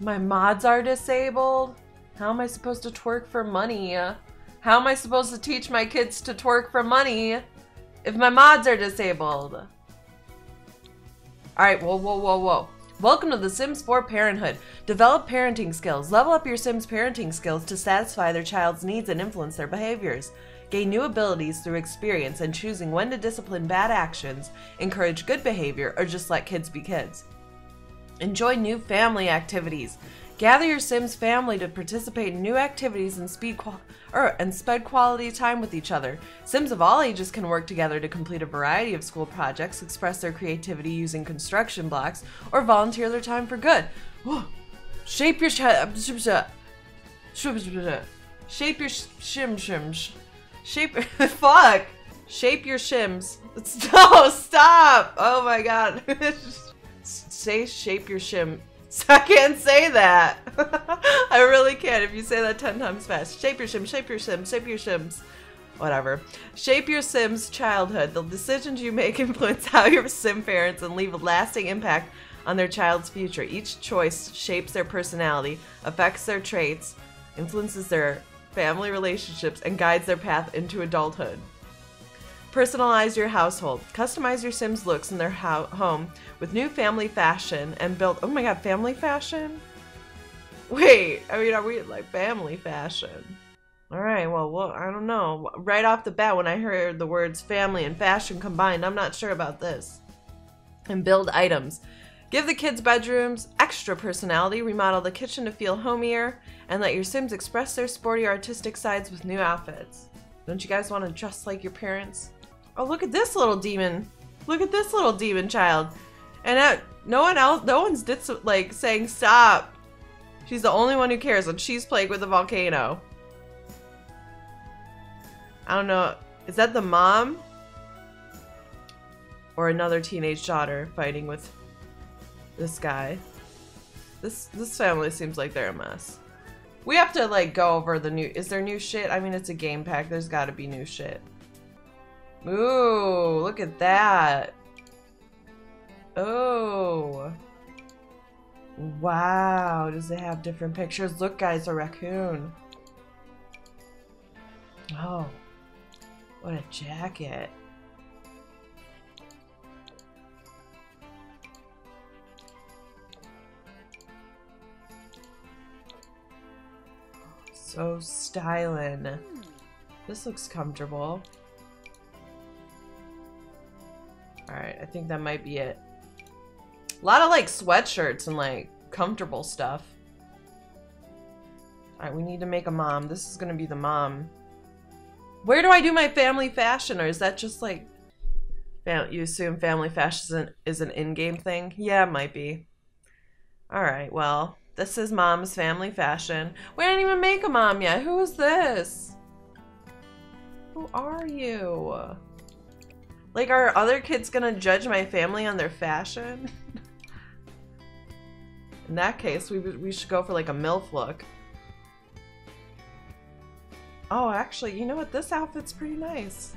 My mods are disabled? How am I supposed to twerk for money? How am I supposed to teach my kids to twerk for money if my mods are disabled? Alright, whoa, whoa, whoa, whoa. Welcome to The Sims 4 Parenthood. Develop parenting skills. Level up your Sims' parenting skills to satisfy their child's needs and influence their behaviors. Gain new abilities through experience and choosing when to discipline bad actions, encourage good behavior, or just let kids be kids. Enjoy new family activities. Gather your Sims family to participate in new activities and speed er, and spend quality time with each other. Sims of all ages can work together to complete a variety of school projects, express their creativity using construction blocks, or volunteer their time for good. Shape your sh- shape your sh- shim shims. Shape fuck. Shape your shims. No, stop. Oh my god. say shape your shim. I can't say that. I really can't if you say that 10 times fast. Shape your shim, shape your sim, shape your shims. Whatever. Shape your sim's childhood. The decisions you make influence how your sim parents and leave a lasting impact on their child's future. Each choice shapes their personality, affects their traits, influences their family relationships, and guides their path into adulthood. Personalize your household. Customize your Sims looks in their ho home with new family fashion and build. Oh my god, family fashion? Wait, I mean, are we like family fashion? Alright, well, well, I don't know. Right off the bat, when I heard the words family and fashion combined, I'm not sure about this. And build items. Give the kids' bedrooms extra personality, remodel the kitchen to feel homier, and let your Sims express their sporty artistic sides with new outfits. Don't you guys want to dress like your parents? Oh, look at this little demon. Look at this little demon child. And uh, no one else, no one's like saying stop. She's the only one who cares, and she's playing with a volcano. I don't know. Is that the mom? Or another teenage daughter fighting with this guy? This this family seems like they're a mess. We have to like go over the new. Is there new shit? I mean, it's a game pack. There's got to be new shit. Ooh, look at that. Oh. Wow, does it have different pictures? Look, guys, a raccoon. Oh. What a jacket. So styling. This looks comfortable. Alright, I think that might be it. A lot of like sweatshirts and like comfortable stuff. Alright, we need to make a mom. This is gonna be the mom. Where do I do my family fashion? Or is that just like... You assume family fashion is an in-game thing? Yeah, it might be. Alright, well, this is mom's family fashion. We didn't even make a mom yet. Who is this? Who are you? Like, are other kids gonna judge my family on their fashion? In that case, we, we should go for like a MILF look. Oh, actually, you know what? This outfit's pretty nice.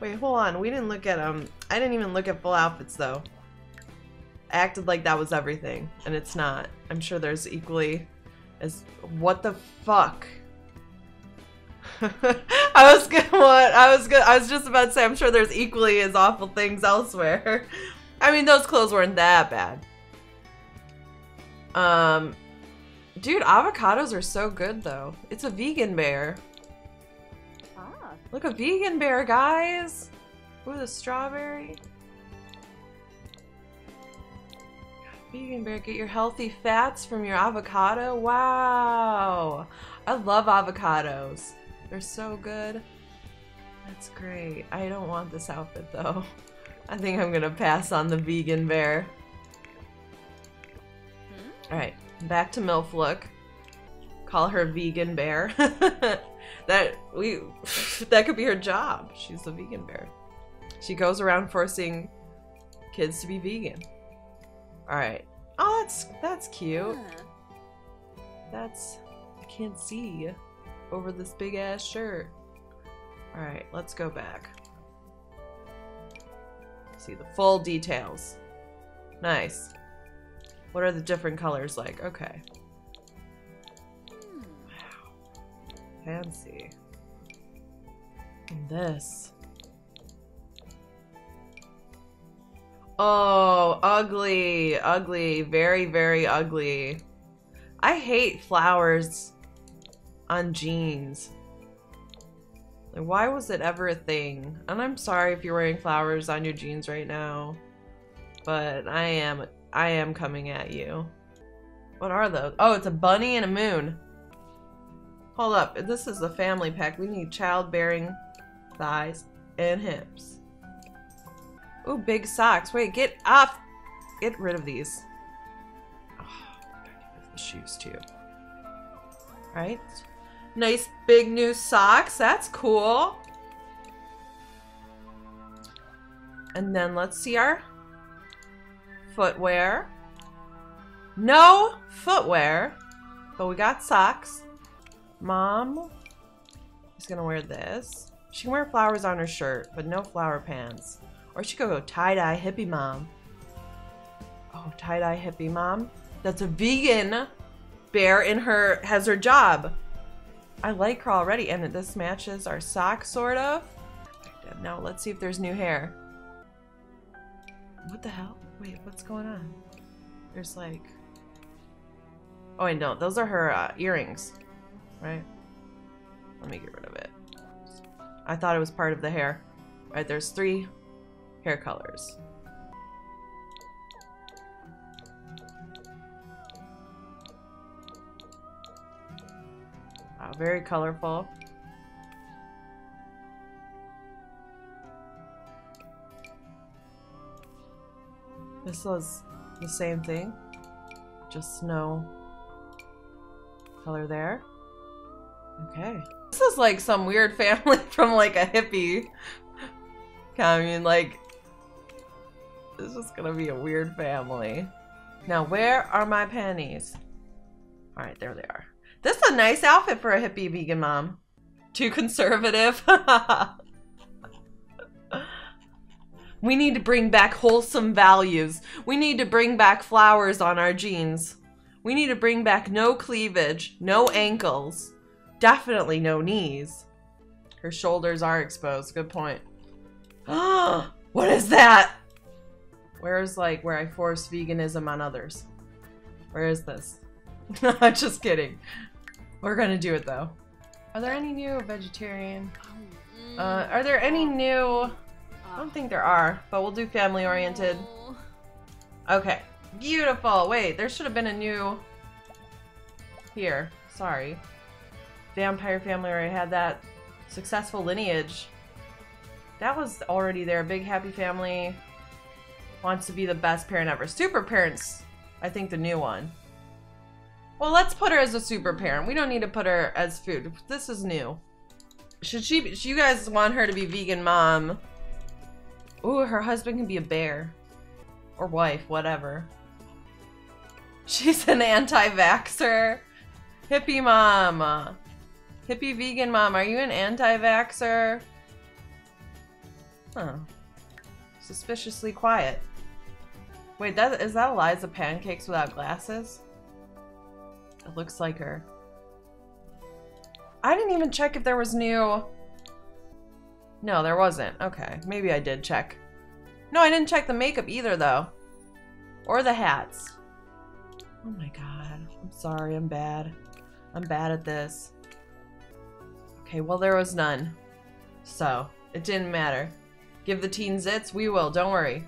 Wait, hold on. We didn't look at, um, I didn't even look at full outfits though. I acted like that was everything, and it's not. I'm sure there's equally as, what the fuck? I was gonna what I was gonna I was just about to say I'm sure there's equally as awful things elsewhere. I mean those clothes weren't that bad. Um dude, avocados are so good though. It's a vegan bear. Ah. Look a vegan bear, guys. Ooh, the strawberry. Vegan bear, get your healthy fats from your avocado. Wow. I love avocados. They're so good. That's great. I don't want this outfit though. I think I'm gonna pass on the vegan bear. Hmm? Alright, back to MILF look. Call her vegan bear. that we that could be her job. She's the vegan bear. She goes around forcing kids to be vegan. Alright. Oh that's that's cute. That's I can't see over this big ass shirt. Alright, let's go back. See the full details. Nice. What are the different colors like? Okay. Hmm. Fancy. And this. Oh, ugly, ugly, very, very ugly. I hate flowers on jeans. Like, why was it ever a thing? And I'm sorry if you're wearing flowers on your jeans right now, but I am, I am coming at you. What are those? Oh, it's a bunny and a moon. Hold up, this is the family pack. We need childbearing thighs and hips. Ooh, big socks. Wait, get off. Get rid of these. Oh, the shoes too. Right? Nice big new socks. That's cool. And then let's see our footwear. No footwear, but we got socks. Mom is gonna wear this. She can wear flowers on her shirt, but no flower pants. Or she could go tie-dye hippie mom. Oh, tie-dye hippie mom. That's a vegan bear in her, has her job. I like her already, and this matches our sock, sort of. Now let's see if there's new hair. What the hell? Wait, what's going on? There's like... Oh, I know. Those are her uh, earrings, right? Let me get rid of it. I thought it was part of the hair. Right, there's three hair colors. Wow, very colorful. This was the same thing, just no color there. Okay. This is like some weird family from like a hippie commune. Like, this is gonna be a weird family. Now, where are my panties? All right, there they are. This is a nice outfit for a hippie vegan mom. Too conservative. we need to bring back wholesome values. We need to bring back flowers on our jeans. We need to bring back no cleavage, no ankles, definitely no knees. Her shoulders are exposed. Good point. what is that? Where's like where I force veganism on others? Where is this? Just kidding. We're gonna do it though. Are there any new vegetarian? Uh, are there any new? I don't think there are, but we'll do family oriented. Okay, beautiful. Wait, there should have been a new here. Sorry. Vampire family already had that successful lineage. That was already there. Big happy family wants to be the best parent ever. Super parents, I think the new one. Well, let's put her as a super parent. We don't need to put her as food. This is new. Should she, be, you guys want her to be vegan mom? Ooh, her husband can be a bear. Or wife, whatever. She's an anti-vaxxer. Hippie mom. Hippie vegan mom, are you an anti-vaxxer? Huh. Suspiciously quiet. Wait, that is that Eliza Pancakes without glasses? It looks like her. I didn't even check if there was new... No, there wasn't. Okay, maybe I did check. No, I didn't check the makeup either, though. Or the hats. Oh my god. I'm sorry, I'm bad. I'm bad at this. Okay, well there was none. So, it didn't matter. Give the teen zits? We will, don't worry.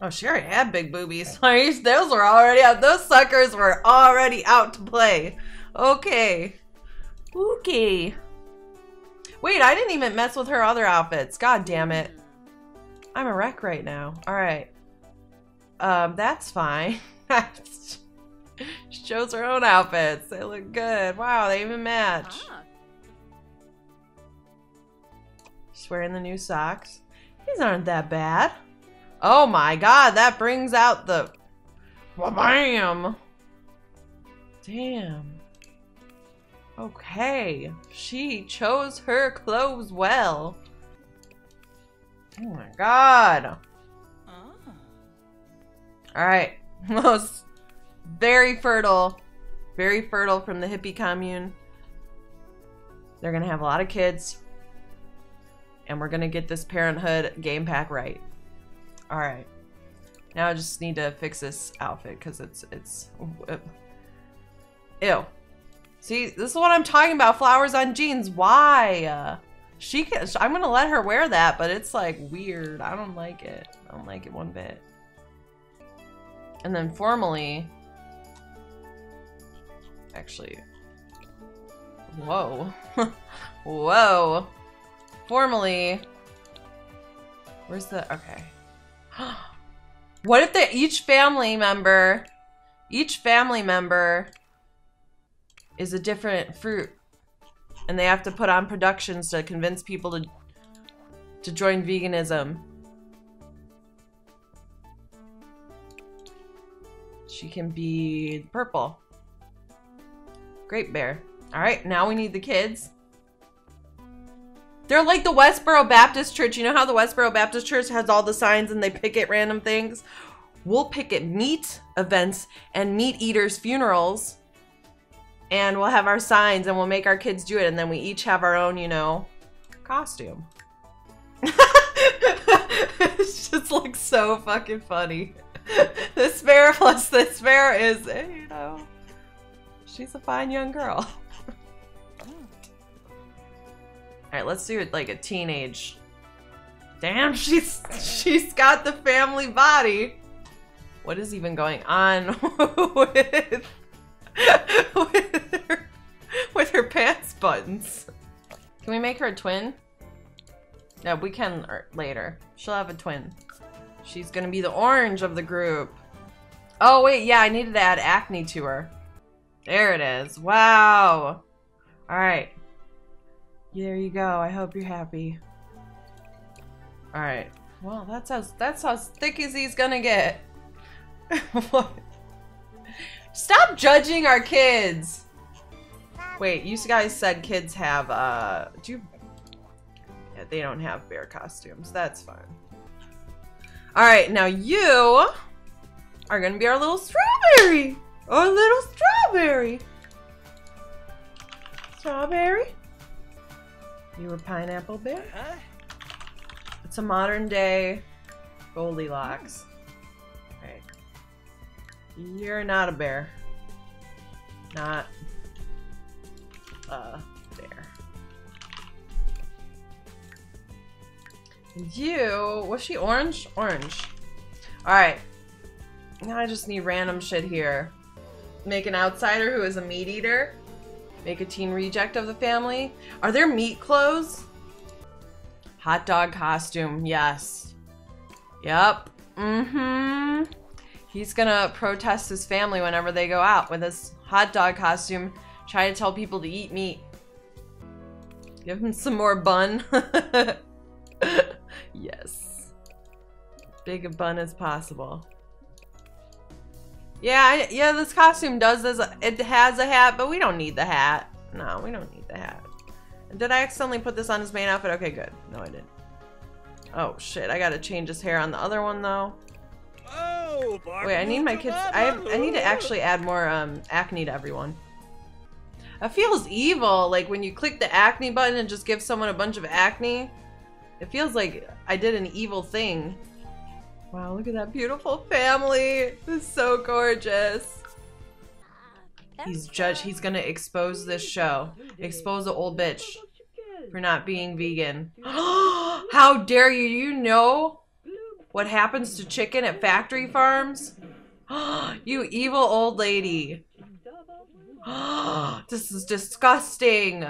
Oh, she already had big boobies. Those were already out. Those suckers were already out to play. Okay. Okay. Wait, I didn't even mess with her other outfits. God damn it. I'm a wreck right now. Alright. Um, that's fine. she chose her own outfits. They look good. Wow, they even match. Ah. She's wearing the new socks. These aren't that bad. Oh my god, that brings out the... Bam! Damn. Okay. She chose her clothes well. Oh my god. Ah. Alright. Most very fertile, very fertile from the hippie commune. They're gonna have a lot of kids, and we're gonna get this parenthood game pack right. All right. Now I just need to fix this outfit because it's it's ew. See, this is what I'm talking about. Flowers on jeans. Why? Uh, she can. I'm gonna let her wear that, but it's like weird. I don't like it. I don't like it one bit. And then formally, actually, whoa, whoa. Formally, where's the okay? what if the each family member, each family member is a different fruit and they have to put on productions to convince people to to join veganism. She can be purple. Great bear. All right, now we need the kids. They're like the Westboro Baptist Church. You know how the Westboro Baptist Church has all the signs and they pick at random things? We'll pick at meat events and meat eaters' funerals and we'll have our signs and we'll make our kids do it and then we each have our own, you know, costume. it's just looks so fucking funny. This bear plus this bear is, eh, you know, she's a fine young girl. Let's do it like a teenage. Damn, she's she's got the family body. What is even going on with with, her, with her pants buttons. Can we make her a twin? No, we can er, later. She'll have a twin. She's gonna be the orange of the group. Oh wait, yeah, I needed to add acne to her. There it is. Wow. All right. There you go. I hope you're happy. All right. Well, that's as that's as thick as he's gonna get. what? Stop judging our kids. Wait, you guys said kids have, uh, do you... Yeah, they don't have bear costumes. That's fine. Alright, now you are gonna be our little strawberry. Our little strawberry. Strawberry? You were pineapple bear? Uh-huh. It's a modern day Goldilocks. You're not a bear. Not a bear. You, was she orange? Orange. Alright. Now I just need random shit here. Make an outsider who is a meat eater. Make a teen reject of the family. Are there meat clothes? Hot dog costume, yes. Yep. Mm-hmm. He's gonna protest his family whenever they go out with his hot dog costume, try to tell people to eat meat. Give him some more bun. yes. Big a bun as possible. Yeah, yeah, this costume does this. It has a hat, but we don't need the hat. No, we don't need the hat. Did I accidentally put this on his main outfit? Okay, good. No, I didn't. Oh, shit. I gotta change his hair on the other one, though. Oh, Wait, I need my kids. I have, I need to actually add more um, acne to everyone. It feels evil, like when you click the acne button and just give someone a bunch of acne. It feels like I did an evil thing. Wow, look at that beautiful family. It's so gorgeous. He's judge. He's gonna expose this show. Expose the old bitch for not being vegan. How dare you? You know what happens to chicken at factory farms? you evil old lady. this is disgusting.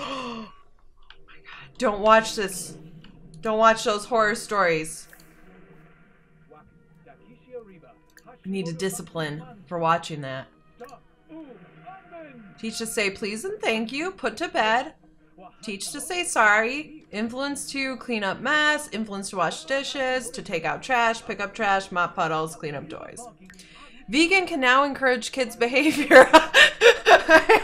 Oh my god. Don't watch this. Don't watch those horror stories. I need a discipline for watching that. Teach to say please and thank you. Put to bed. Teach to say sorry. Influence to clean up mess. Influence to wash dishes. To take out trash. Pick up trash. Mop puddles. Clean up toys. Vegan can now encourage kids' behavior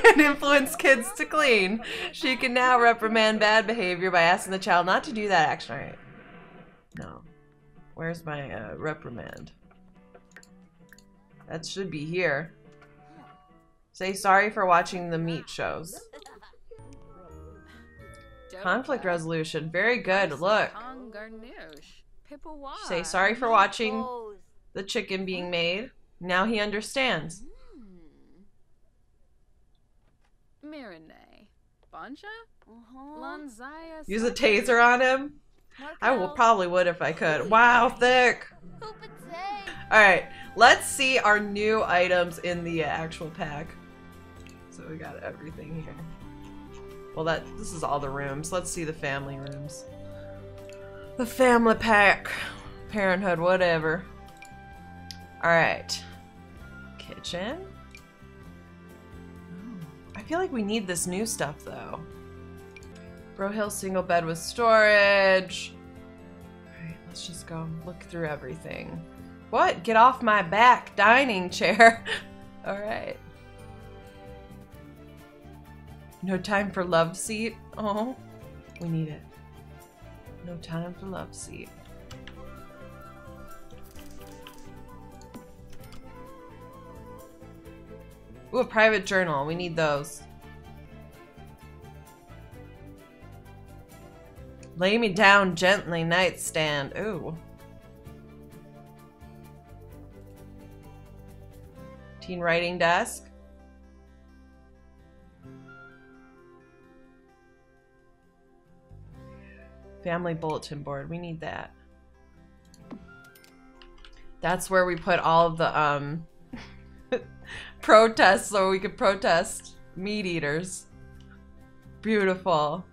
and influence kids to clean. She can now reprimand bad behavior by asking the child not to do that action. Right. No. Where's my uh, reprimand? That should be here. Say sorry for watching the meat shows. Conflict resolution. Very good. Look. Say sorry for watching the chicken being made. Now he understands. Mirene. Banja? Uh-huh. Lanzaya. Use a taser on him. I will probably would if I could. Wow, thick. Alright, let's see our new items in the actual pack. So we got everything here. Well, that this is all the rooms. Let's see the family rooms. The family pack. Parenthood, whatever. Alright. Kitchen. I feel like we need this new stuff, though. Bro Hill single bed with storage. Alright, let's just go look through everything. What? Get off my back, dining chair. Alright. No time for love seat. Oh, we need it. No time for love seat. Ooh, a private journal. We need those. Lay me down gently, nightstand. Ooh. Teen writing desk. Family bulletin board. We need that. That's where we put all of the um protests so we could protest meat eaters. Beautiful.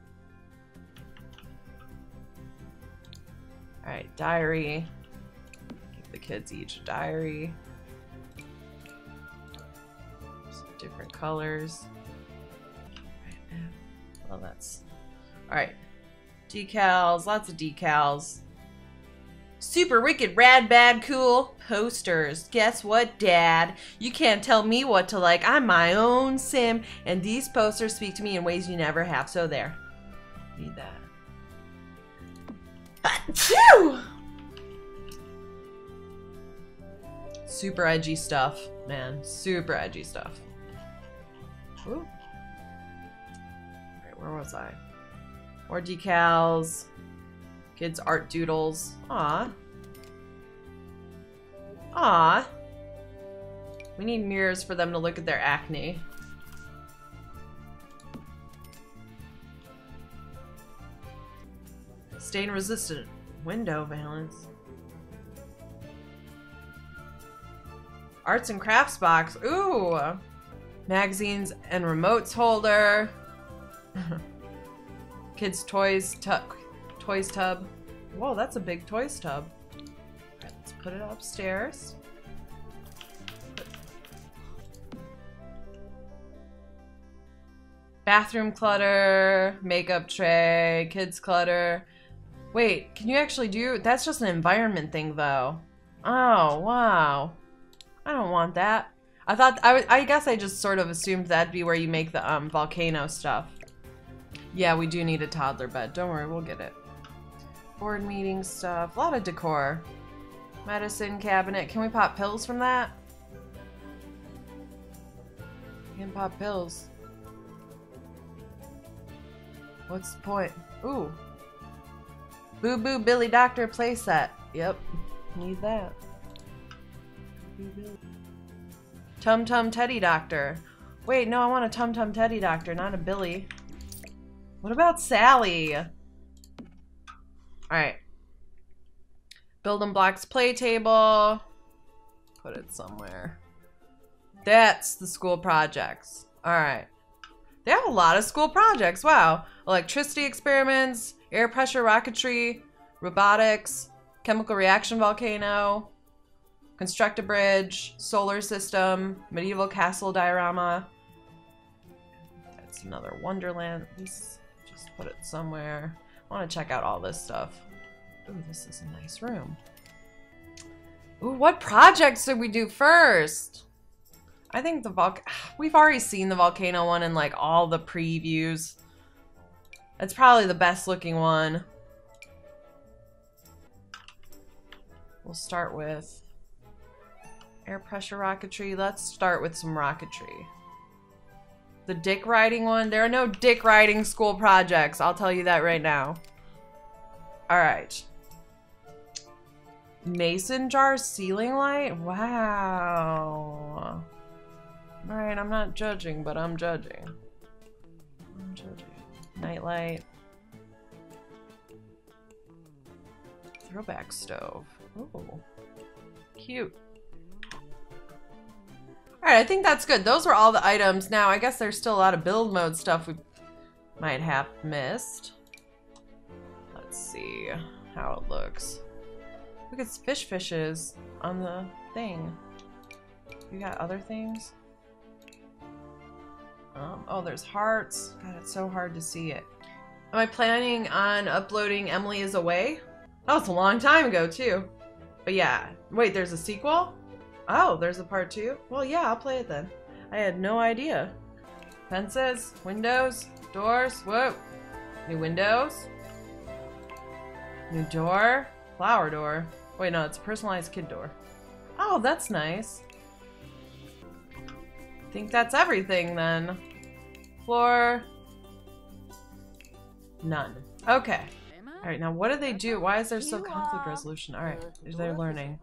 Alright, diary. Give the kids each a diary. Some different colors. Eh, well, that's... Alright. Decals, lots of decals. Super wicked, rad, bad, cool posters. Guess what, Dad? You can't tell me what to like. I'm my own sim, and these posters speak to me in ways you never have. So there. Need that. Uh, Achoo! Super edgy stuff, man. Super edgy stuff. Ooh. Alright, where was I? More decals. Kids' art doodles. Aw. Aw. We need mirrors for them to look at their acne. Stain resistant. Window valance. Arts and crafts box. Ooh. Magazines and remotes holder. Kids toys tub. Toys tub. Whoa, that's a big toys tub. Let's put it upstairs. Bathroom clutter, makeup tray, kids clutter. Wait, can you actually do... That's just an environment thing, though. Oh, wow. I don't want that. I thought... I, I guess I just sort of assumed that'd be where you make the um, volcano stuff. Yeah, we do need a toddler bed. Don't worry, we'll get it. Board meeting stuff. A lot of decor. Medicine cabinet. Can we pop pills from that? Can pop pills. What's the point? Ooh. Boo Boo Billy Doctor playset. Yep. Need that. Tum Tum Teddy Doctor. Wait, no, I want a Tum Tum Teddy Doctor, not a Billy. What about Sally? Alright. Building blocks play table. Put it somewhere. That's the school projects. Alright. They have a lot of school projects. Wow. Electricity experiments, air pressure rocketry, robotics, chemical reaction volcano, construct a bridge, solar system, medieval castle diorama. That's another Wonderland. Just put it somewhere. I want to check out all this stuff. Ooh, this is a nice room. Ooh, what projects did we do first? I think the volc we've already seen the volcano one in like all the previews. It's probably the best looking one. We'll start with air pressure rocketry. Let's start with some rocketry. The dick riding one? There are no dick riding school projects. I'll tell you that right now. Alright. Mason jar ceiling light? Wow. Alright, I'm not judging, but I'm judging. I'm judging. Nightlight. Throwback stove. Oh. Cute. Alright, I think that's good. Those were all the items. Now, I guess there's still a lot of build mode stuff we might have missed. Let's see how it looks. Look, it's fish fishes on the thing. You got other things? Um, oh, there's hearts. God, it's so hard to see it. Am I planning on uploading Emily is Away? That was a long time ago, too. But yeah. Wait, there's a sequel? Oh, there's a part two? Well, yeah, I'll play it then. I had no idea. Fences, windows, doors, whoa. New windows. New door. Flower door. Wait, no, it's a personalized kid door. Oh, that's nice. I think that's everything then. Floor. None. Okay. Alright, now what do they do? Why is there so conflict resolution? Alright, they're learning.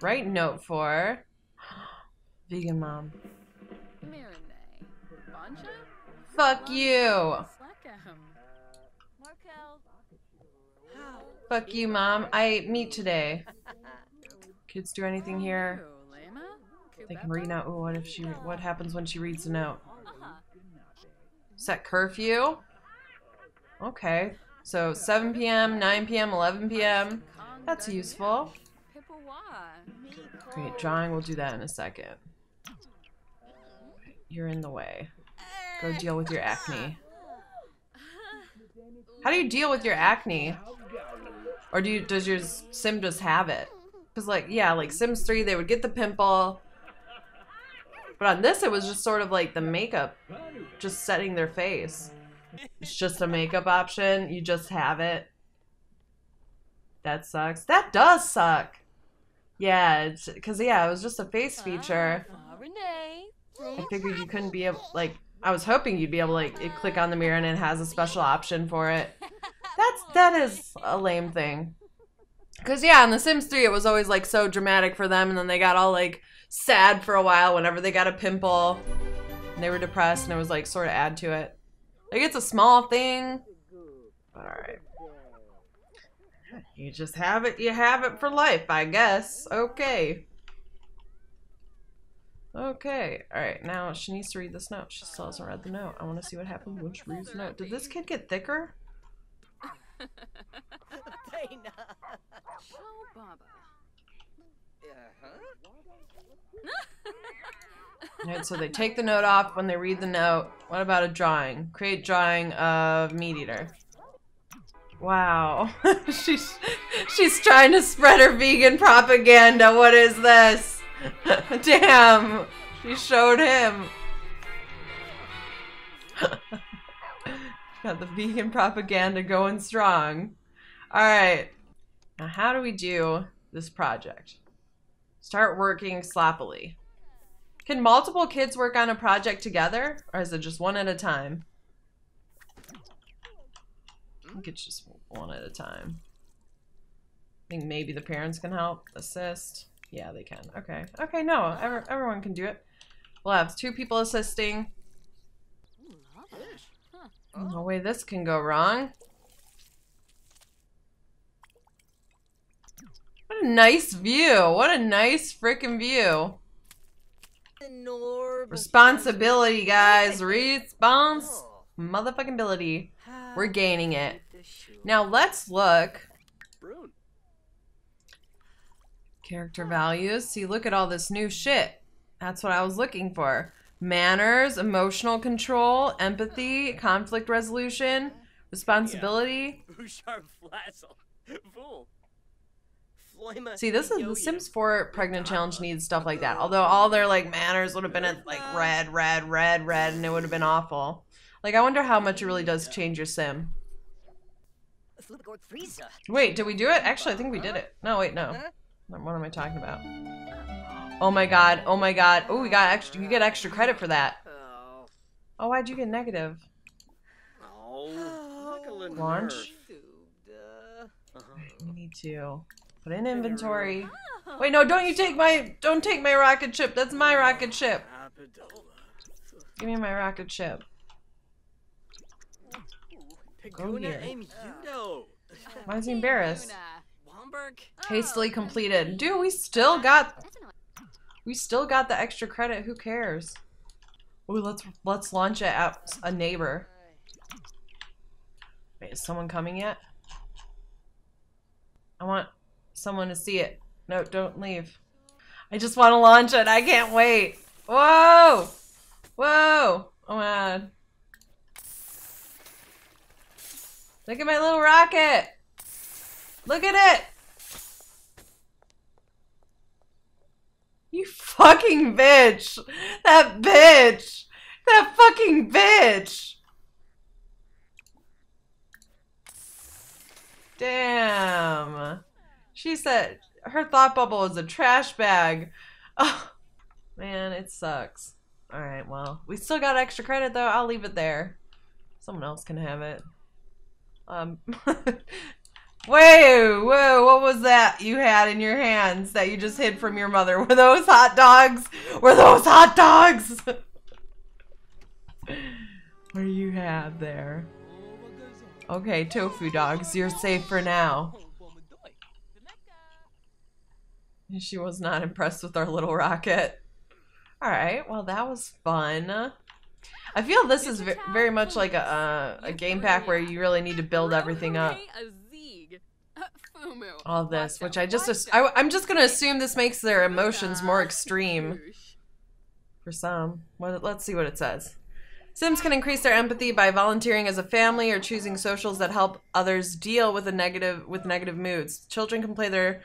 Write note for vegan mom. Fuck you. Fuck you, mom. I ate meat today. Kids do anything here? They can read now. Ooh, what if she? What happens when she reads the note? Set curfew. Okay. So 7 p.m., 9 p.m., 11 p.m. That's useful. Great, drawing, we'll do that in a second. You're in the way. Go deal with your acne. How do you deal with your acne? Or do you, does your sim just have it? Because like, yeah, like Sims 3, they would get the pimple. But on this, it was just sort of like the makeup just setting their face. It's just a makeup option. You just have it. That sucks. That does suck. Yeah, because yeah, it was just a face feature. I figured you couldn't be able, like, I was hoping you'd be able to, like, click on the mirror and it has a special option for it. That's, that is a lame thing. Because, yeah, in The Sims 3, it was always, like, so dramatic for them, and then they got all, like, sad for a while whenever they got a pimple. And they were depressed, and it was, like, sort of add to it. Like, it's a small thing. Alright. You just have it, you have it for life, I guess. Okay. Okay, alright, now she needs to read this note. She still hasn't read the note. I want to see what happens when she reads the note. Did this kid get thicker? Uh-huh. Alright, so they take the note off when they read the note. What about a drawing? Create drawing of meat eater. Wow. she's she's trying to spread her vegan propaganda. What is this? Damn. She showed him. Got the vegan propaganda going strong. Alright. Now how do we do this project? Start working sloppily. Can multiple kids work on a project together? Or is it just one at a time? I think it's just one at a time. I think maybe the parents can help, assist. Yeah, they can. Okay. Okay, no, every, everyone can do it. We'll have two people assisting. No way this can go wrong. What a nice view. What a nice freaking view. Responsibility, guys. Response. Motherfucking ability. We're gaining it. Now let's look. Character values. See, look at all this new shit. That's what I was looking for. Manners, emotional control, empathy, conflict resolution, responsibility. See, this is the Sims 4 pregnant challenge needs stuff like that. Although all their like manners would have been at like red, red, red, red, and it would have been awful. Like, I wonder how much it really does change your sim. Wait, did we do it? Actually, I think we did it. No, wait, no. What am I talking about? Oh my god, oh my god. Oh, we got extra, you get extra credit for that. Oh, oh why'd you get negative? Launch? We need to put in inventory. Wait, no, don't you take my, don't take my rocket ship. That's my rocket ship. Give me my rocket ship. Go here. Why is he embarrassed? Hastily completed. Dude, we still got, we still got the extra credit. Who cares? Ooh, let's let's launch it at a neighbor. Wait, is someone coming yet? I want someone to see it. No, don't leave. I just want to launch it. I can't wait. Whoa! Whoa! Oh my god. Look at my little rocket! Look at it! You fucking bitch! That bitch! That fucking bitch! Damn. She said her thought bubble is a trash bag. Oh, man, it sucks. Alright, well, we still got extra credit though. I'll leave it there. Someone else can have it. Um, whoa, whoa, what was that you had in your hands that you just hid from your mother? Were those hot dogs? Were those hot dogs? what do you have there? Okay, tofu dogs, you're safe for now. She was not impressed with our little rocket. Alright, well that was fun. I feel this is very much like a, uh, a game pack where you really need to build everything up. All this, which I just, I, I'm just gonna assume this makes their emotions more extreme. For some. Well, let's see what it says. Sims can increase their empathy by volunteering as a family or choosing socials that help others deal with a negative with negative moods. Children can play their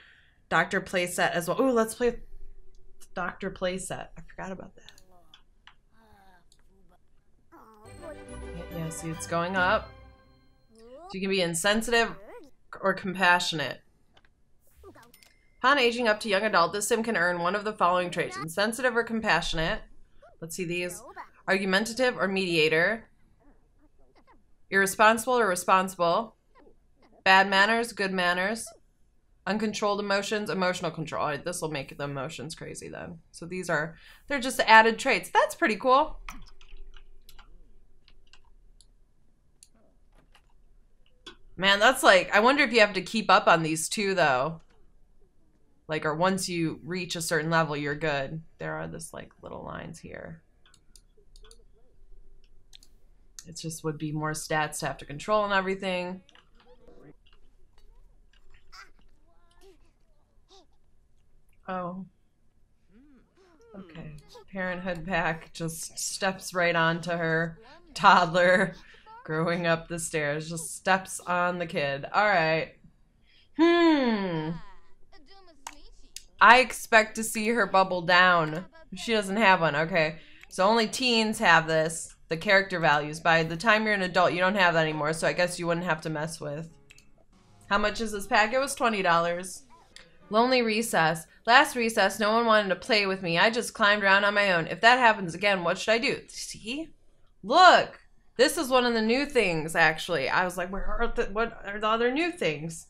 doctor playset as well. Ooh, let's play doctor playset. I forgot about that. Yeah, see, it's going up. So you can be insensitive or compassionate. Upon aging up to young adult, this sim can earn one of the following traits. Insensitive or compassionate. Let's see these argumentative or mediator, irresponsible or responsible, bad manners, good manners, uncontrolled emotions, emotional control. This will make the emotions crazy then. So these are, they're just added traits. That's pretty cool. Man, that's like, I wonder if you have to keep up on these too, though. Like, or once you reach a certain level, you're good. There are this, like, little lines here. It just would be more stats to have to control and everything. Oh. Okay. Parenthood pack just steps right onto her toddler growing up the stairs. Just steps on the kid. Alright. Hmm. I expect to see her bubble down. She doesn't have one. Okay. So only teens have this the character values. By the time you're an adult, you don't have that anymore, so I guess you wouldn't have to mess with. How much is this pack? It was $20. Lonely recess. Last recess, no one wanted to play with me. I just climbed around on my own. If that happens again, what should I do? See? Look! This is one of the new things, actually. I was like, where are the, what are the other new things?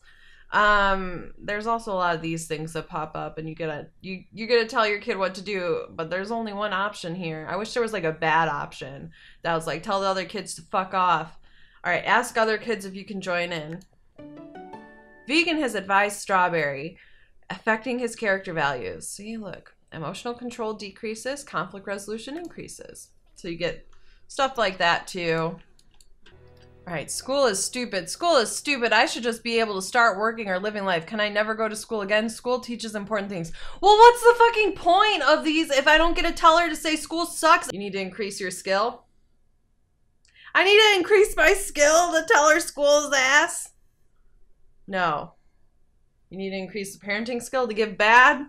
Um, there's also a lot of these things that pop up, and you gotta you you gotta tell your kid what to do. But there's only one option here. I wish there was like a bad option that was like tell the other kids to fuck off. All right, ask other kids if you can join in. Vegan has advised Strawberry, affecting his character values. See, look, emotional control decreases, conflict resolution increases. So you get stuff like that too. Right, school is stupid. School is stupid. I should just be able to start working or living life. Can I never go to school again? School teaches important things. Well, what's the fucking point of these if I don't get to tell her to say school sucks? You need to increase your skill. I need to increase my skill to tell her school's ass. No. You need to increase the parenting skill to give bad.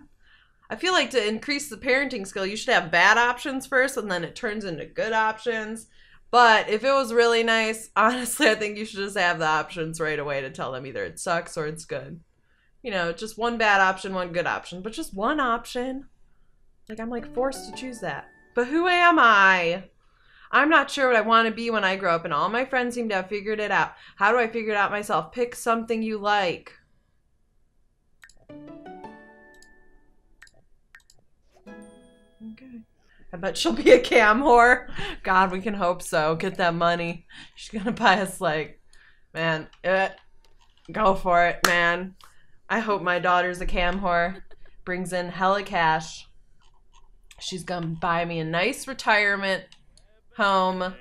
I feel like to increase the parenting skill, you should have bad options first and then it turns into good options. But if it was really nice, honestly, I think you should just have the options right away to tell them either it sucks or it's good. You know, just one bad option, one good option, but just one option. Like, I'm like forced to choose that. But who am I? I'm not sure what I want to be when I grow up, and all my friends seem to have figured it out. How do I figure it out myself? Pick something you like. I bet she'll be a cam whore. God, we can hope so. Get that money. She's gonna buy us like, man, it. Go for it, man. I hope my daughter's a cam whore. Brings in hella cash. She's gonna buy me a nice retirement home.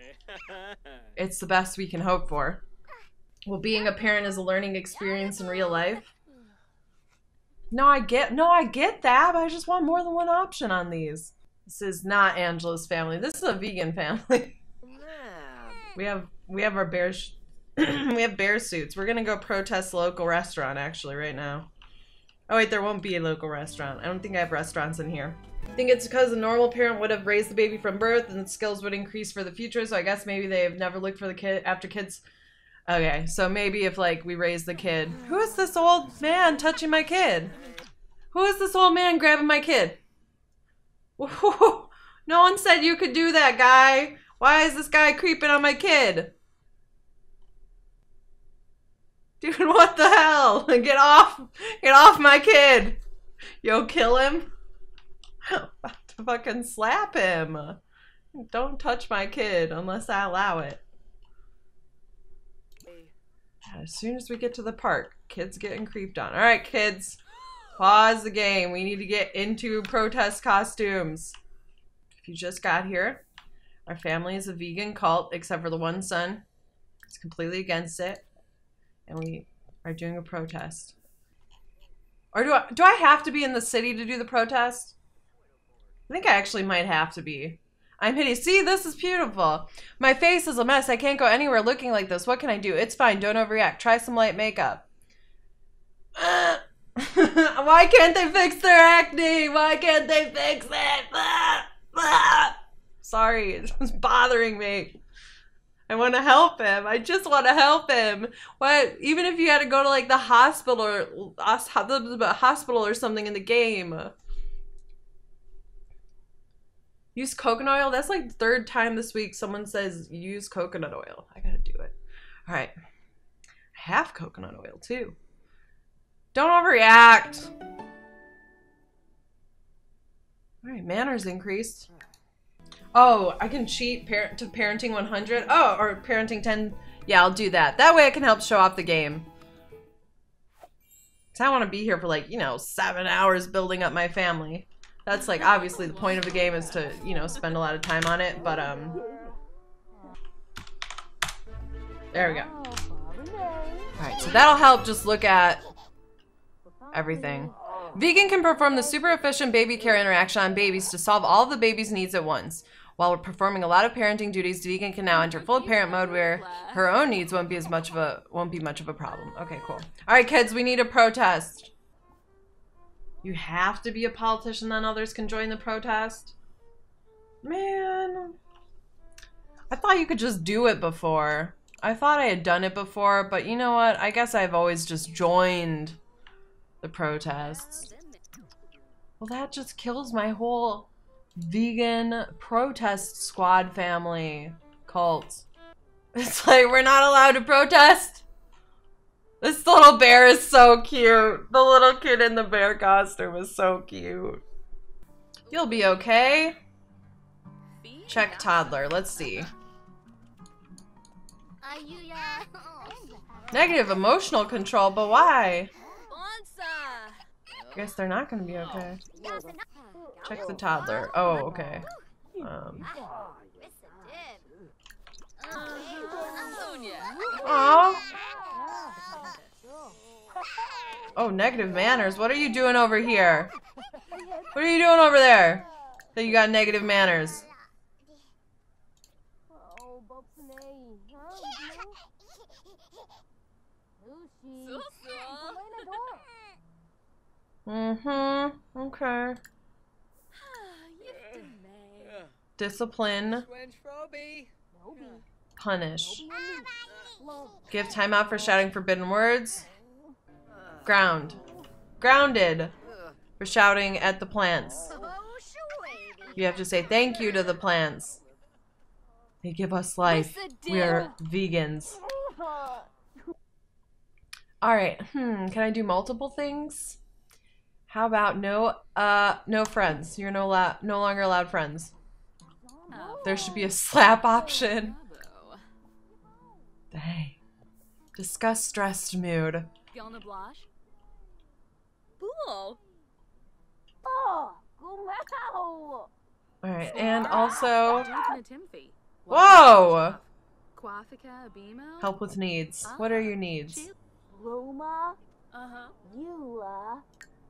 It's the best we can hope for. Well, being a parent is a learning experience in real life. No, I get no, I get that, but I just want more than one option on these. This is not Angela's family. This is a vegan family. we have we have our bear we have bear suits. We're gonna go protest local restaurant actually right now. Oh wait, there won't be a local restaurant. I don't think I have restaurants in here. I think it's because a normal parent would have raised the baby from birth and skills would increase for the future. So I guess maybe they've never looked for the kid after kids. Okay, so maybe if like we raise the kid. Who is this old man touching my kid? Who is this old man grabbing my kid? Whoa, no one said you could do that, guy. Why is this guy creeping on my kid? Dude, what the hell? Get off! Get off my kid! Yo, kill him? about to fucking slap him. Don't touch my kid unless I allow it. As soon as we get to the park, kids getting creeped on. Alright, kids. Pause the game. We need to get into protest costumes. If you just got here, our family is a vegan cult, except for the one son. It's completely against it. And we are doing a protest. Or do I, do I have to be in the city to do the protest? I think I actually might have to be. I'm hideous. See, this is beautiful. My face is a mess. I can't go anywhere looking like this. What can I do? It's fine. Don't overreact. Try some light makeup. Why can't they fix their acne? Why can't they fix it? Sorry, it's bothering me. I want to help him. I just want to help him. What? Even if you had to go to like the hospital or hospital or something in the game. Use coconut oil. That's like the third time this week someone says use coconut oil. I gotta do it. All right. Have coconut oil too. Don't overreact. All right, manners increased. Oh, I can cheat parent to parenting 100. Oh, or parenting 10. Yeah, I'll do that. That way I can help show off the game. Cause I want to be here for like, you know, seven hours building up my family. That's like obviously the point of the game is to, you know, spend a lot of time on it, but um There we go. Alright, so that'll help just look at everything. Vegan can perform the super efficient baby care interaction on babies to solve all of the baby's needs at once. While we're performing a lot of parenting duties, Vegan can now enter full parent mode where her own needs won't be as much of a won't be much of a problem. Okay, cool. All right, kids, we need a protest. You have to be a politician, then others can join the protest? Man. I thought you could just do it before. I thought I had done it before, but you know what? I guess I've always just joined the protests. Well, that just kills my whole vegan protest squad family cult. It's like, we're not allowed to protest? This little bear is so cute. The little kid in the bear costume is so cute. You'll be okay. Check toddler. Let's see. Uh, Negative emotional control, but why? Guess they're not gonna be okay. Check the toddler. Oh, okay. Um. Aww. Oh, negative manners. What are you doing over here? What are you doing over there? That you got negative manners. Mm-hmm. Okay. Discipline. Punish. Give time out for shouting forbidden words. Ground. Grounded. For shouting at the plants. You have to say thank you to the plants. They give us life. We are vegans. Alright, hmm, can I do multiple things? How about no uh no friends? You're no la no longer allowed friends. There should be a slap option. Dang. Discuss stressed mood. Alright, and also Whoa! Help with needs. What are your needs?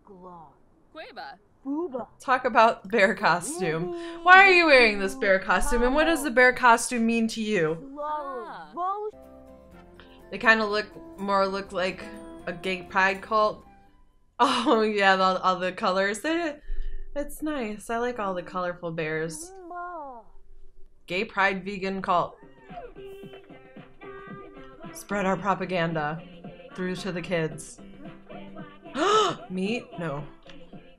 Roma. Eula, Gla. Queba. Booba. Talk about bear costume. Why are you wearing this bear costume and what does the bear costume mean to you? Laura, ah. They kind of look more look like a gay pride cult. Oh yeah, all, all the colors. They, it's nice. I like all the colorful bears. Gay pride vegan cult. Spread our propaganda through to the kids. Meat? No.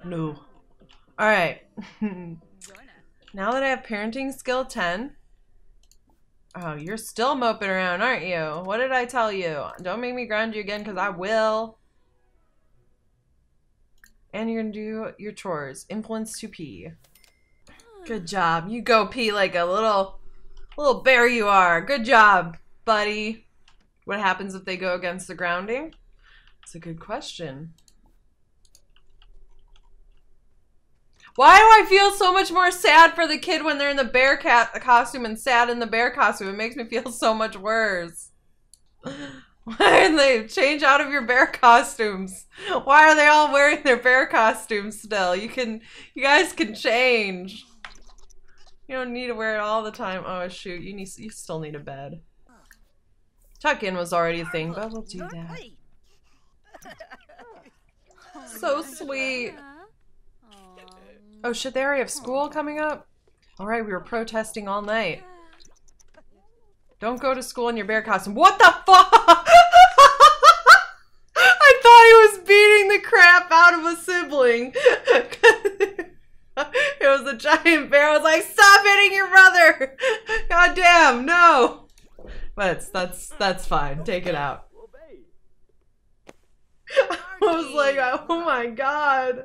No. Alright. now that I have parenting skill 10. Oh, you're still moping around, aren't you? What did I tell you? Don't make me ground you again because I will. And you're gonna do your chores. Influence to pee. Good job. You go pee like a little little bear you are. Good job, buddy. What happens if they go against the grounding? It's a good question. Why do I feel so much more sad for the kid when they're in the bear cat costume and sad in the bear costume? It makes me feel so much worse. Why did they change out of your bear costumes? Why are they all wearing their bear costumes still? You can, you guys can change. You don't need to wear it all the time. Oh shoot, you need, you still need a bed. Tuck in was already a thing, but we'll do that. So sweet. Oh shit, they already have school coming up? Alright, we were protesting all night. Don't go to school in your bear costume. What the fuck? I thought he was beating the crap out of a sibling. it was a giant bear. I was like, stop hitting your brother! God damn, no! But that's that's fine. Take it out. I was like, oh my god.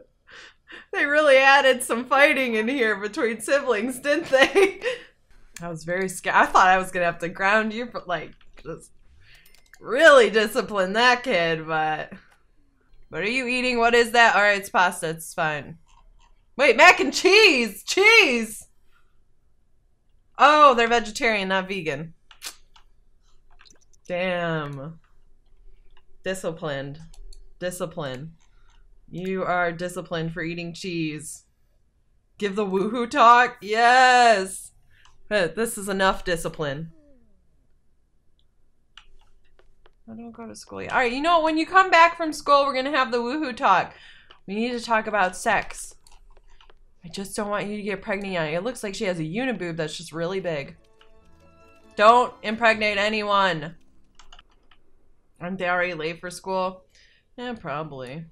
They really added some fighting in here between siblings, didn't they? I was very scared. I thought I was gonna have to ground you, but like, just really discipline that kid. But what are you eating? What is that? All right, it's pasta. It's fine. Wait, mac and cheese. Cheese. Oh, they're vegetarian, not vegan. Damn. Disciplined. Discipline. You are disciplined for eating cheese. Give the woohoo talk? Yes! This is enough discipline. I don't go to school yet. Alright, you know? When you come back from school, we're gonna have the woohoo talk. We need to talk about sex. I just don't want you to get pregnant on It looks like she has a uniboob that's just really big. Don't impregnate anyone. Aren't they already late for school? Yeah, probably.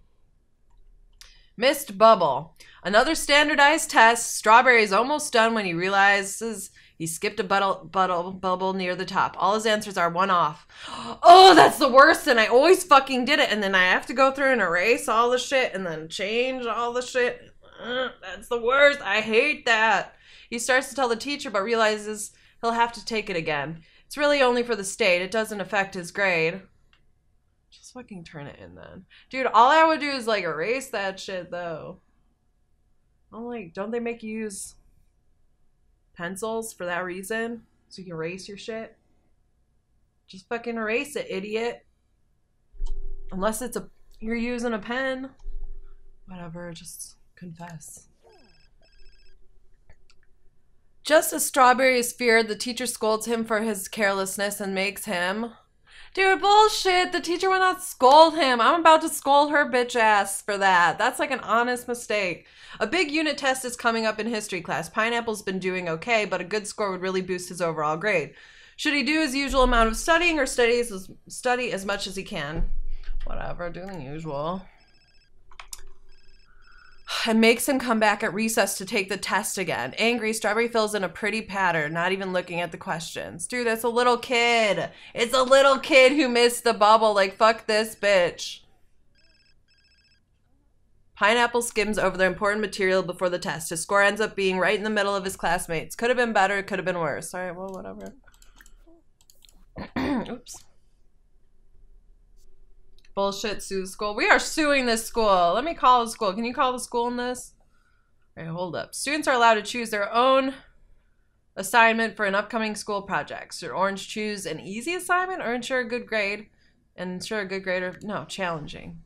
Missed bubble. Another standardized test. Strawberry is almost done when he realizes he skipped a bubble, bubble, bubble near the top. All his answers are one off. Oh, that's the worst, and I always fucking did it. And then I have to go through and erase all the shit and then change all the shit. Ugh, that's the worst. I hate that. He starts to tell the teacher, but realizes he'll have to take it again. It's really only for the state. It doesn't affect his grade. Fucking turn it in then. Dude, all I would do is like erase that shit though. I'm like, don't they make you use pencils for that reason? So you can erase your shit? Just fucking erase it, idiot. Unless it's a you're using a pen. Whatever, just confess. Just as Strawberry is feared, the teacher scolds him for his carelessness and makes him Dude, bullshit. The teacher would not scold him. I'm about to scold her bitch ass for that. That's like an honest mistake. A big unit test is coming up in history class. Pineapple's been doing okay, but a good score would really boost his overall grade. Should he do his usual amount of studying or study as, study as much as he can? Whatever, do the usual. And makes him come back at recess to take the test again. Angry, Strawberry fills in a pretty pattern, not even looking at the questions. Dude, that's a little kid. It's a little kid who missed the bubble. Like, fuck this bitch. Pineapple skims over the important material before the test. His score ends up being right in the middle of his classmates. Could have been better, could have been worse. Alright, well, whatever. Oops. Bullshit, sue school. We are suing this school. Let me call the school. Can you call the school in this? All right, hold up. Students are allowed to choose their own assignment for an upcoming school project. Should Orange choose an easy assignment or ensure a good grade? And ensure a good grade or no, challenging.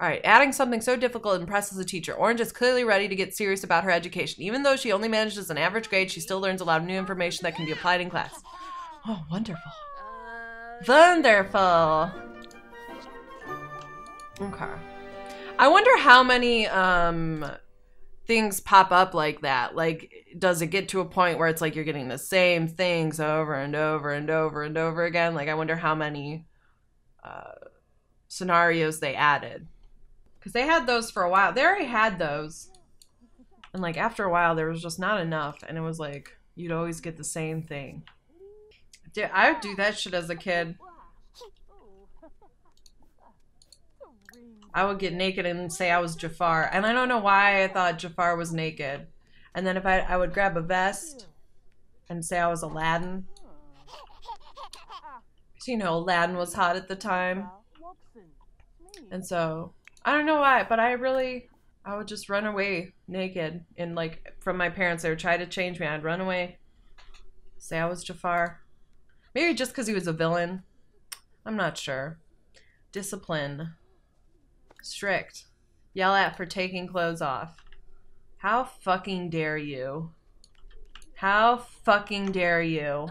All right, adding something so difficult impresses the teacher. Orange is clearly ready to get serious about her education. Even though she only manages an average grade, she still learns a lot of new information that can be applied in class. Oh, wonderful. Wonderful. Okay. I wonder how many um things pop up like that. Like does it get to a point where it's like you're getting the same things over and over and over and over again? Like I wonder how many uh scenarios they added. Cuz they had those for a while. They already had those. And like after a while there was just not enough and it was like you'd always get the same thing. Dude, I would do that shit as a kid. I would get naked and say I was Jafar. And I don't know why I thought Jafar was naked. And then if I, I would grab a vest and say I was Aladdin. You know, Aladdin was hot at the time. And so, I don't know why, but I really, I would just run away naked. And, like, from my parents, they would try to change me. I'd run away. Say I was Jafar. Maybe just because he was a villain. I'm not sure. Discipline. Strict. Yell at for taking clothes off. How fucking dare you? How fucking dare you?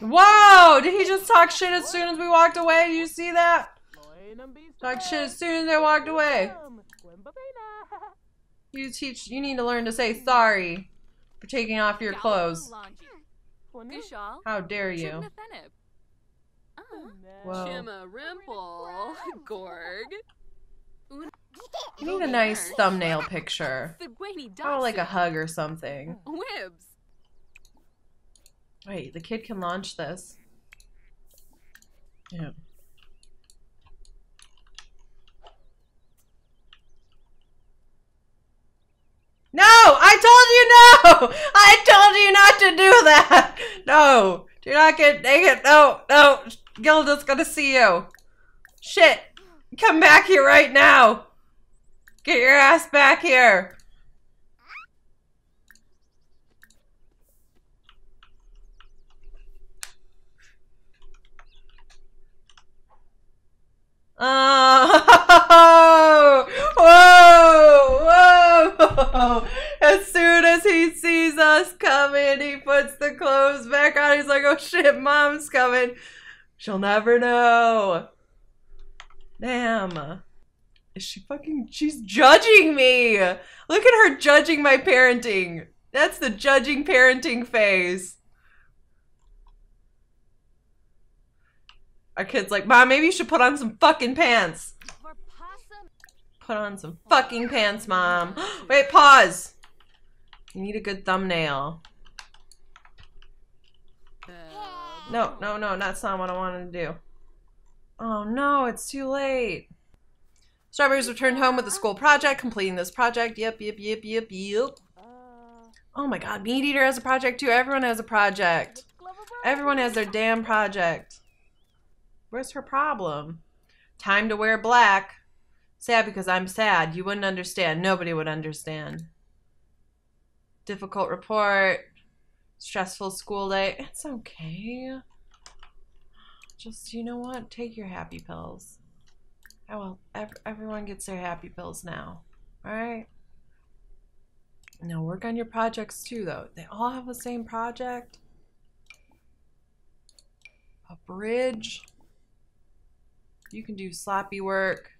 Whoa! Did he just talk shit as soon as we walked away? You see that? Talk shit as soon as I walked away. You teach. You need to learn to say sorry for taking off your clothes. How dare you? Whoa. Shimma Rimple. Gorg. You need a nice thumbnail picture. Oh, like a hug or something. Wibs. Wait, the kid can launch this. Yeah. No! I told you no! I told you not to do that! No! Do not get naked. No, no. Gilda's gonna see you. Shit. Come back here right now. Get your ass back here. Oh! Whoa! Whoa! As soon as he sees us coming, he puts the clothes back on. He's like, oh shit, mom's coming. She'll never know. Damn. Is she fucking. She's judging me! Look at her judging my parenting. That's the judging parenting phase. Our kid's like, Mom, maybe you should put on some fucking pants. Put on some fucking pants, Mom. Wait, pause. You need a good thumbnail. No, no, no, that's not what I wanted to do. Oh no, it's too late. Strawberries returned home with a school project, completing this project. Yep, yep, yep, yep, yep. Oh my god, Meat Eater has a project too. Everyone has a project. Everyone has their damn project. Where's her problem? Time to wear black. Sad because I'm sad. You wouldn't understand. Nobody would understand. Difficult report. Stressful school day. It's okay. Just, you know what? Take your happy pills. Oh well, ev everyone gets their happy pills now. Alright? Now work on your projects too, though. They all have the same project. A bridge. You can do sloppy work.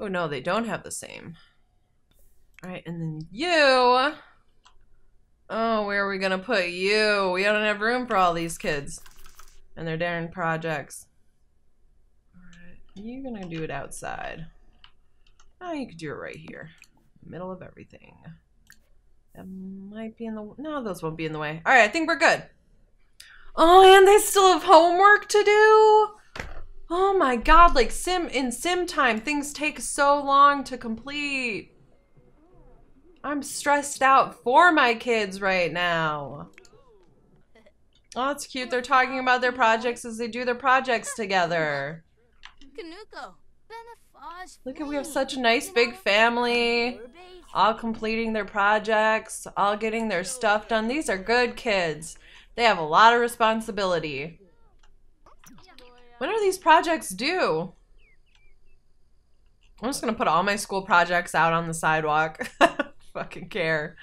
Oh no, they don't have the same. Alright, and then you. Oh, where are we gonna put you? We don't have room for all these kids. And their darn projects. Alright, you're gonna do it outside. Oh, you could do it right here. Middle of everything. That might be in the no, those won't be in the way. Alright, I think we're good. Oh, and they still have homework to do? Oh my god, like sim in sim time, things take so long to complete. I'm stressed out for my kids right now. Oh, that's cute. They're talking about their projects as they do their projects together. Look at we have such a nice big family. All completing their projects, all getting their stuff done. These are good kids. They have a lot of responsibility. When are these projects due? I'm just gonna put all my school projects out on the sidewalk. Fucking care.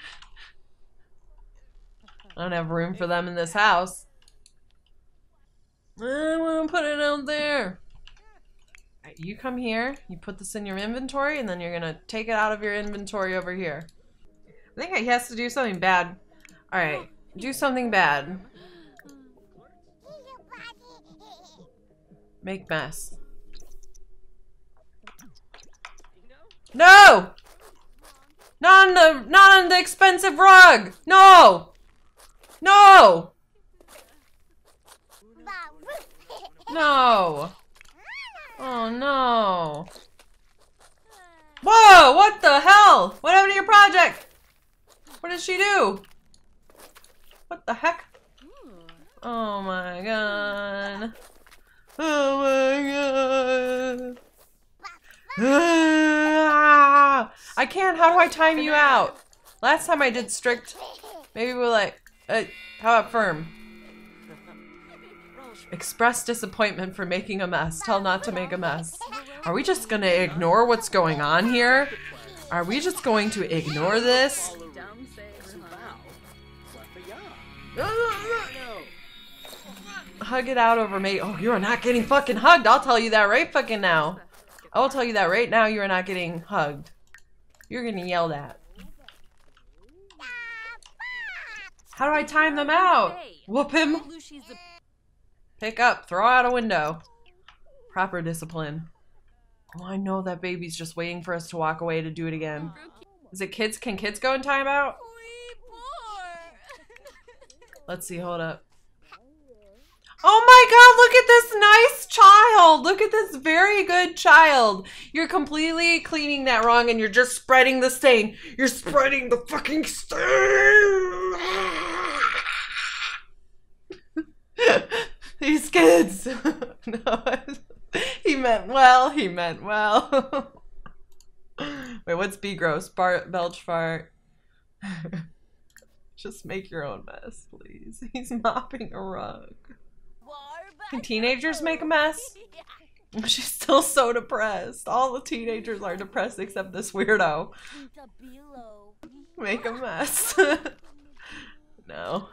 I don't have room for them in this house. I want to put it out there. You come here, you put this in your inventory, and then you're gonna take it out of your inventory over here. I think he has to do something bad. Alright, do something bad. Make mess. No! Not on the not on the expensive rug! No! No! No! Oh no! Whoa! What the hell? What happened to your project? What did she do? What the heck? Oh my god. Oh my god. Ah! I can't. How do I time you out? Last time I did strict. Maybe we're like. Uh, how about firm? Express disappointment for making a mess. Tell not to make a mess. Are we just gonna ignore what's going on here? Are we just going to ignore this? Hug it out over me. Oh, you're not getting fucking hugged. I'll tell you that right fucking now. I will tell you that right now. You are not getting hugged. You're getting yelled at. How do I time them out? Whoop him. Pick up. Throw out a window. Proper discipline. Oh, I know that baby's just waiting for us to walk away to do it again. Is it kids? Can kids go in timeout? Let's see. Hold up. Oh my god, look at this nice child. Look at this very good child. You're completely cleaning that wrong and you're just spreading the stain. You're spreading the fucking stain. These kids. no, he meant well. He meant well. Wait, what's be gross? Bart, belch, fart. Just make your own mess, please. He's mopping a rug. Can teenagers make a mess? She's still so depressed. All the teenagers are depressed except this weirdo. Make a mess. no.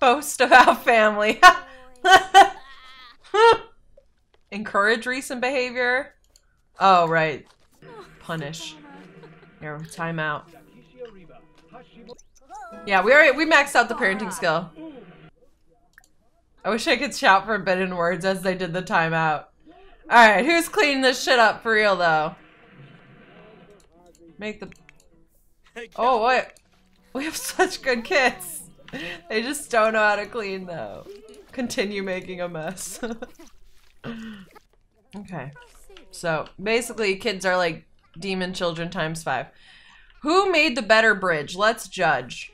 Boast about family. Encourage recent behavior. Oh, right. Punish. Here, time out. Yeah, we already we maxed out the parenting skill. I wish I could shout forbidden words as they did the timeout. Alright, who's cleaning this shit up for real though? Make the Oh what? We have such good kids. They just don't know how to clean though. Continue making a mess. okay. So basically kids are like demon children times five. Who made the better bridge? Let's judge.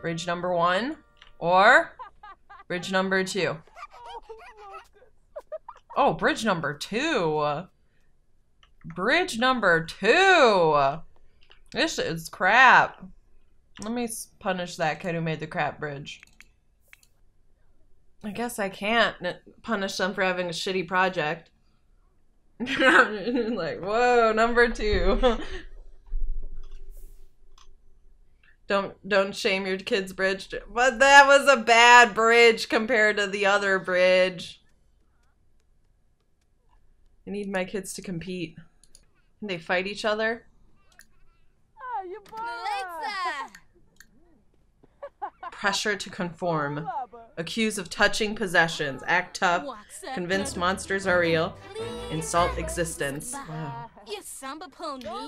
Bridge number one or bridge number two? Oh, bridge number two. Bridge number two. This is crap. Let me punish that kid who made the crap bridge. I guess I can't punish them for having a shitty project. like, whoa, number two. don't don't shame your kid's bridge. But that was a bad bridge compared to the other bridge. I need my kids to compete. Can they fight each other? Ah, Alexa! Pressure to conform. Ah, Accused of touching possessions. Act tough. Convinced monsters are real. Insult existence. Wow.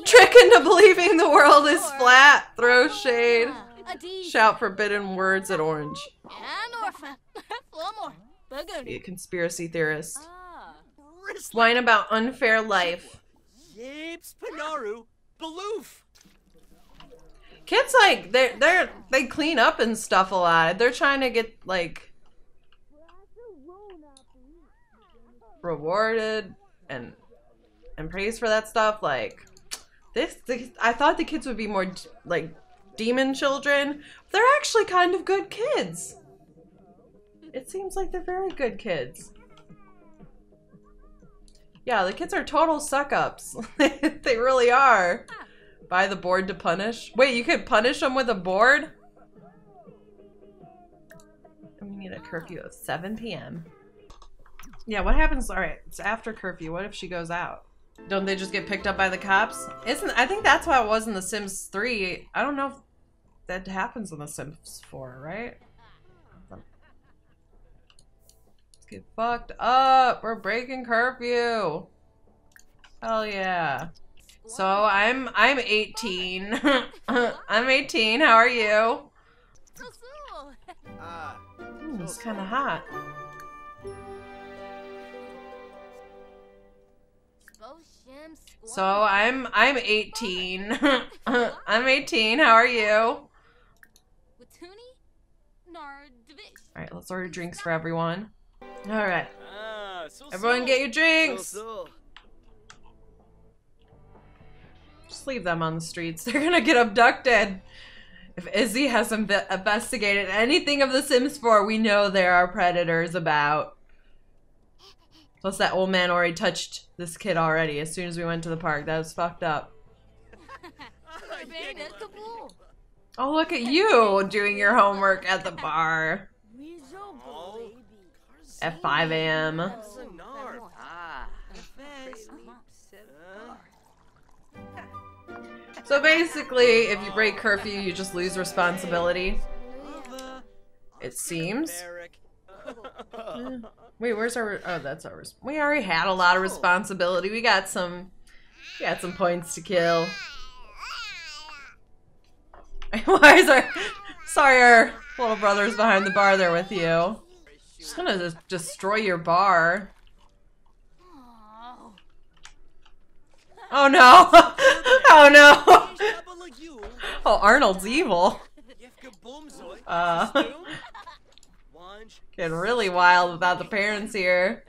Trick into believing the world is flat. Throw shade. Shout forbidden words at Orange. Be a conspiracy theorist. Whine about unfair life. Yips, Panaru, Baloof. Kids like they're they're they clean up and stuff a lot. They're trying to get like rewarded and and praised for that stuff. Like this, the, I thought the kids would be more like demon children. They're actually kind of good kids. It seems like they're very good kids. Yeah, the kids are total suck ups. they really are. Buy the board to punish. Wait, you could punish them with a board? We need a curfew of 7 p.m. Yeah, what happens? All right, it's after curfew. What if she goes out? Don't they just get picked up by the cops? Isn't I think that's how it was in The Sims 3. I don't know if that happens in The Sims 4, right? Let's get fucked up. We're breaking curfew. Hell yeah. So I'm I'm 18. I'm 18. How are you? Ah, Ooh, it's kind of hot. So I'm I'm 18. I'm 18. How are you? All right, let's order drinks for everyone. All right, ah, everyone get your So, drinks. Just leave them on the streets. They're gonna get abducted. If Izzy has inve- investigated anything of The Sims 4, we know there are predators about. Plus, that old man already touched this kid already as soon as we went to the park. That was fucked up. Oh, look at you doing your homework at the bar at 5 a.m. So basically, if you break curfew, you just lose responsibility. It seems. Wait, where's our? Oh, that's our. We already had a lot of responsibility. We got some. We got some points to kill. Why is our? Sorry, our little brother's behind the bar there with you. Just gonna destroy your bar. Oh no! oh no! Oh, Arnold's evil. Uh, getting really wild without the parents here.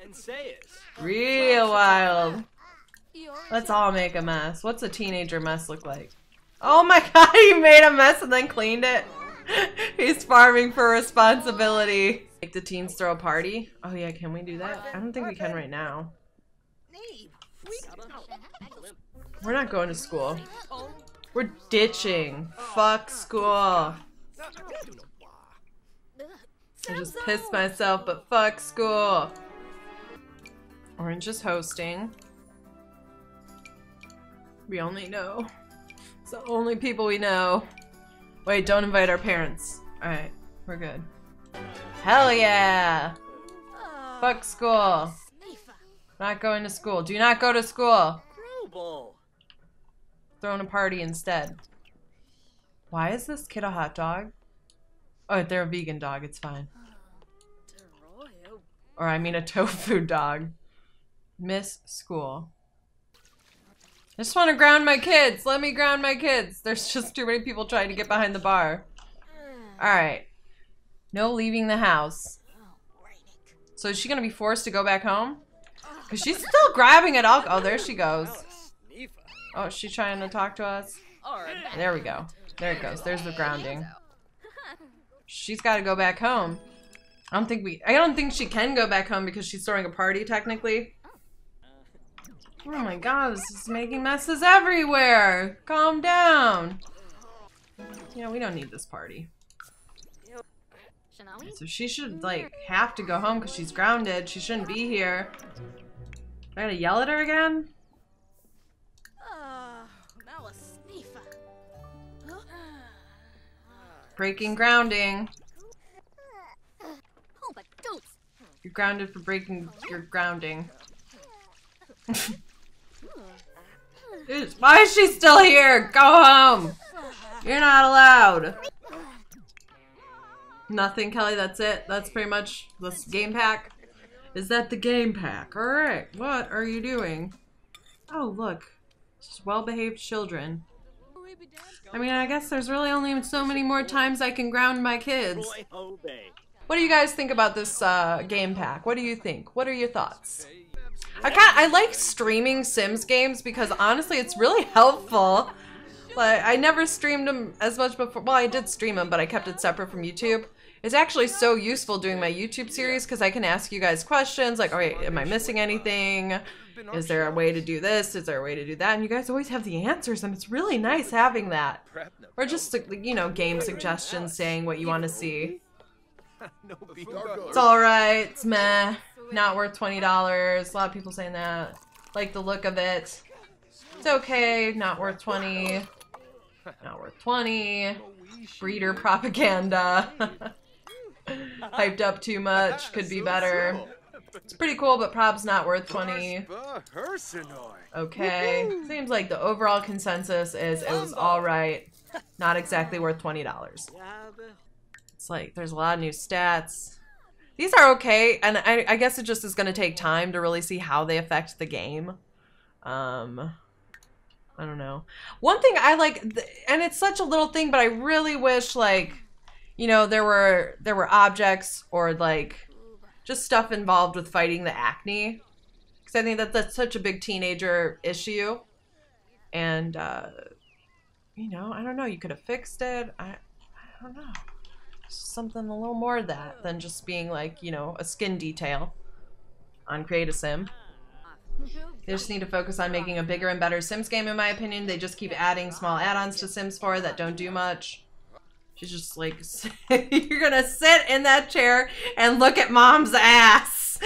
Real wild. Let's all make a mess. What's a teenager mess look like? Oh my god, he made a mess and then cleaned it. He's farming for responsibility. Make the teens throw a party? Oh yeah, can we do that? I don't think we can right now. We're not going to school. We're ditching. Fuck school. I just pissed myself, but fuck school. Orange is hosting. We only know. It's the only people we know. Wait, don't invite our parents. Alright, we're good. Hell yeah! Fuck school. Not going to school. Do not go to school. Throwing a party instead. Why is this kid a hot dog? Oh, they're a vegan dog. It's fine. Or I mean a tofu dog. Miss school. I just want to ground my kids. Let me ground my kids. There's just too many people trying to get behind the bar. Alright. No leaving the house. So is she going to be forced to go back home? Because she's still grabbing at alcohol. Oh, there she goes. Oh, she's trying to talk to us. There we go. There it goes. There's the grounding. She's got to go back home. I don't think we. I don't think she can go back home because she's throwing a party technically. Oh my god, this is making messes everywhere. Calm down. Yeah, we don't need this party. So she should like have to go home because she's grounded. She shouldn't be here. I gotta yell at her again. Breaking grounding. You're grounded for breaking your grounding. Why is she still here? Go home. You're not allowed. Nothing, Kelly. That's it. That's pretty much this game pack. Is that the game pack? All right. What are you doing? Oh, look. Just well-behaved children. I mean, I guess there's really only so many more times I can ground my kids. What do you guys think about this uh, game pack? What do you think? What are your thoughts? I kind I like streaming Sims games because honestly, it's really helpful. Like I never streamed them as much before. Well, I did stream them, but I kept it separate from YouTube. It's actually so useful doing my YouTube series because I can ask you guys questions like, "All right, am I missing anything? Is there a way to do this? Is there a way to do that?" And you guys always have the answers, and it's really nice having that. Or just you know, game suggestions saying what you want to see. It's alright, it's meh, not worth $20. A lot of people saying that. Like the look of it. It's okay, not worth 20. Not worth 20. Breeder propaganda. Hyped up too much, could be better. It's pretty cool, but prob's not worth 20. Okay. Seems like the overall consensus is it was alright. Not exactly worth $20. It's like there's a lot of new stats. These are okay, and I, I guess it just is going to take time to really see how they affect the game. Um, I don't know. One thing I like, and it's such a little thing, but I really wish like, you know, there were there were objects or like just stuff involved with fighting the acne, because I think that that's such a big teenager issue, and uh, you know, I don't know. You could have fixed it. I I don't know something a little more of that than just being like, you know, a skin detail on Create a Sim. They just need to focus on making a bigger and better Sims game, in my opinion. They just keep adding small add-ons to Sims 4 that don't do much. She's just like, you're gonna sit in that chair and look at mom's ass.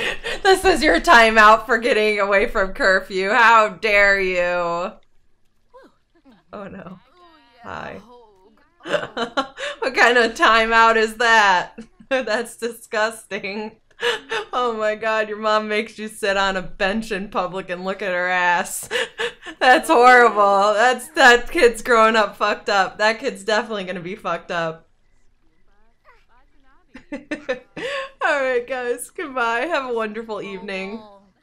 This is your timeout for getting away from curfew. How dare you? Oh no. Hi. what kind of timeout is that? That's disgusting. Oh my god, your mom makes you sit on a bench in public and look at her ass. That's horrible. That's that kid's growing up fucked up. That kid's definitely gonna be fucked up. Alright guys, goodbye. Have a wonderful evening. Oh,